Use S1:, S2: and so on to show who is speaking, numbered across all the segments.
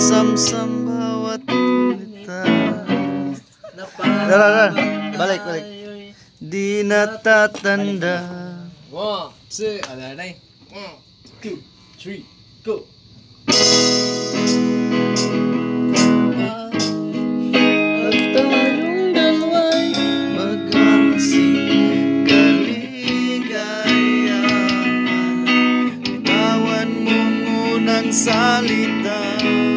S1: Samsam bawat kita. Dah dah Balik balik. Di nata tanda.
S2: One, two, ada ada One, two, three, go. Salita.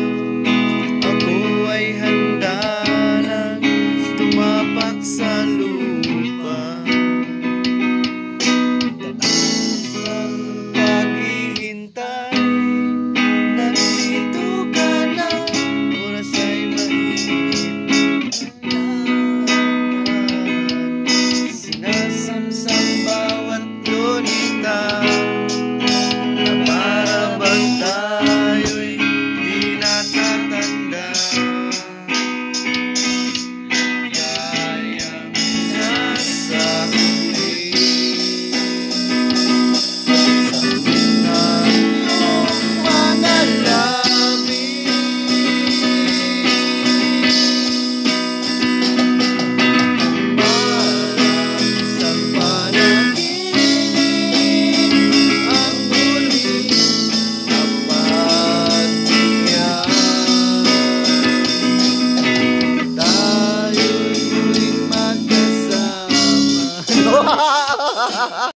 S2: us.